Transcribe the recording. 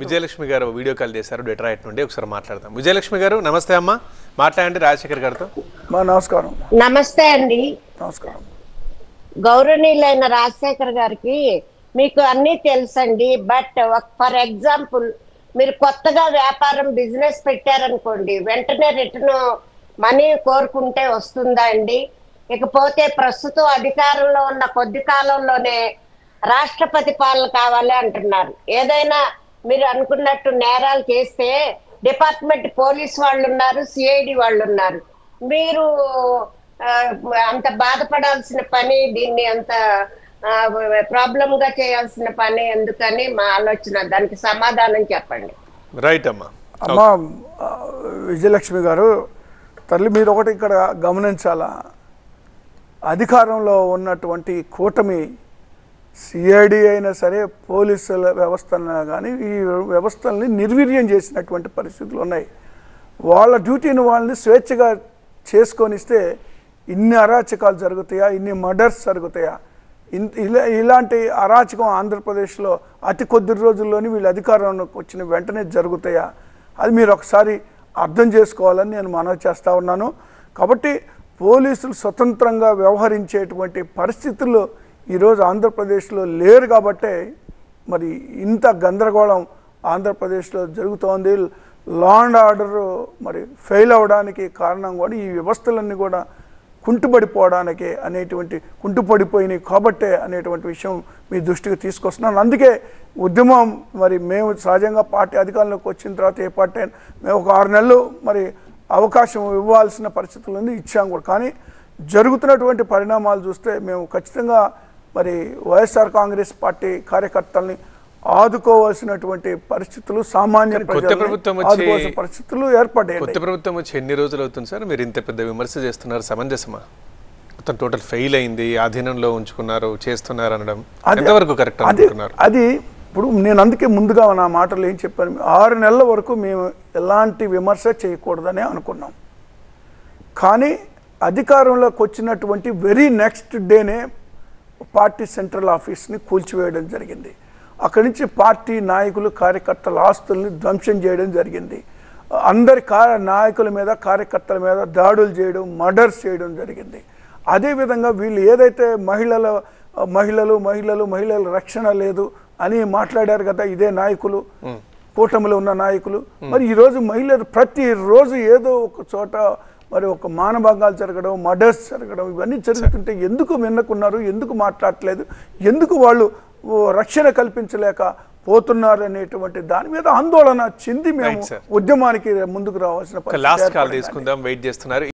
విజయలక్ష్మి గారు video call చేశారు Detroit నుండి. ఒకసారి మాట్లాడదాం. విజయలక్ష్మి గారు నమస్తే అమ్మా. మాట్లాడండి రాజశేఖర్ గారితో. మా నమస్కారం. నమస్తే అండి. నమస్కారం. గౌరవనీయులైన రాజశేఖర్ గారికి మీకు అన్నీ తెలుసండి. బట్ ఫర్ ఎగ్జాంపుల్ మీరు కొత్తగా వ్యాపారం బిజినెస్ పెట్టారనుకోండి వెంటనే రిటర్న్ మనీ కోరుకుంటే వస్తుందా అండి? ఇకపోతే ప్రస్తుతం అధికారంలో ఉన్న కొద్ది కాలంలోనే రాష్ట్రపతి పాలన కావాలి అంటున్నారు. ఏదైనా మీరు అనుకున్నట్టు నేరాలు చేస్తే డిపార్ట్మెంట్ పోలీస్ వాళ్ళు ఉన్నారు సిఐడి వాళ్ళు ఉన్నారు మీరు అంత బాధపడాల్సిన పని దీన్ని అంత ప్రాబ్లం గా చేయాల్సిన పని ఎందుకని మా ఆలోచన. దానికి సమాధానం చెప్పండి. రైట్ అమ్మా. అమ్మ విజయలక్ష్మి గారు తల్లి మీరు ఒకటి ఇక్కడ గమనించాలా? అధికారంలో ఉన్నటువంటి కూటమి సిఐడి అయినా సరే పోలీసుల వ్యవస్థను కానీ ఈ వ్యవస్థల్ని నిర్వీర్యం చేసినటువంటి పరిస్థితులు ఉన్నాయి. వాళ్ళ డ్యూటీని వాళ్ళని స్వేచ్ఛగా చేసుకొనిస్తే ఇన్ని అరాచకాలు జరుగుతాయా? ఇన్ని మర్డర్స్ జరుగుతాయా? ఇన్- ఇలా ఇలాంటి అరాచకం ఆంధ్రప్రదేశ్లో అతి కొద్ది రోజుల్లోనే వీళ్ళు అధికారంలోకి వచ్చిన వెంటనే జరుగుతాయా? అది మీరు ఒకసారి అర్థం చేసుకోవాలని నేను మనవి చేస్తూ ఉన్నాను. కాబట్టి పోలీసులు స్వతంత్రంగా వ్యవహరించేటువంటి పరిస్థితులు ఈరోజు ఆంధ్రప్రదేశ్లో లేరు కాబట్టే మరి ఇంత గందరగోళం ఆంధ్రప్రదేశ్లో జరుగుతోంది. లా అండ్ ఆర్డర్ మరి ఫెయిల్ అవ్వడానికి కారణం కూడా ఈ వ్యవస్థలన్నీ కూడా కుంటుపడిపోవడానికి అనేటువంటి కుంటుపడిపోయినాయి కాబట్టే అనేటువంటి విషయం మీ దృష్టికి తీసుకొస్తున్నాను. అందుకే ఉద్యమం మరి మేము సహజంగా పార్టీ అధికారంలోకి వచ్చిన తర్వాత ఏ పార్టీ మేము ఒక ఆరు నెలలు మరి అవకాశం ఇవ్వాల్సిన పరిస్థితులు ఇచ్చాము ఇచ్చాం కూడా. కానీ జరుగుతున్నటువంటి పరిణామాలు చూస్తే మేము ఖచ్చితంగా మరి వైఎస్ఆర్ కాంగ్రెస్ పార్టీ కార్యకర్తల్ని ఆదుకోవాల్సినటువంటి పరిస్థితులు సామాన్య కొత్త ప్రభుత్వం వచ్చి- పరిస్థితులు ఏర్పడ్డాయి. కొత్త ప్రభుత్వం వచ్చి ఎన్ని రోజులు అవుతుంది సార్? మీరు ఇంత పెద్ద విమర్శ చేస్తున్నారు సమంజసమా? మొత్తం టోటల్ ఫెయిల్ అయింది ఆధీనంలో ఉంచుకున్నారు చేస్తున్నారు అనడం ఎంతవరకు కరెక్ట్ అనుకుంటున్నారు? అది ఇప్పుడు నేను అందుకే ముందుగా నా మాటలు ఏం చెప్పాను. ఆరు నెలల వరకు మేము ఎలాంటి విమర్శ చేయకూడదని అనుకున్నాం. కానీ అధికారంలోకి వచ్చినటువంటి వెరీ నెక్స్ట్ డేనే పార్టీ సెంట్రల్ ఆఫీస్ని కూల్చివేయడం జరిగింది. అక్కడి నుంచి పార్టీ నాయకులు కార్యకర్తల ఆస్తుల్ని ధ్వంసం చేయడం జరిగింది. అందరి కార్య నాయకుల మీద కార్యకర్తల మీద దాడులు చేయడం మర్డర్స్ చేయడం జరిగింది. అదేవిధంగా వీళ్ళు ఏదైతే మహిళల మహిళలు మహిళలు మహిళల రక్షణ లేదు అని మాట్లాడారు కదా ఇదే నాయకులు. కూటమిలో ఉన్న నాయకులు మరి ఈరోజు మహిళలు ప్రతిరోజు ఏదో ఒక చోట మరి ఒక మానభంగాలు జరగడం మర్డర్స్ జరగడం ఇవన్నీ జరుగుతుంటే ఎందుకు విన్నకున్నారు ఎందుకు మాట్లాడట్లేదు ఎందుకు వాళ్ళు రక్షణ కల్పించలేక పోతున్నారు అనేటువంటి దాని మీద ఆందోళన చెంది మేము. ఉద్యమానికి ముందుకు రావాల్సిన లాస్ట్ కాల్. తీసుకుందాం వెయిట్ చేస్తున్నారు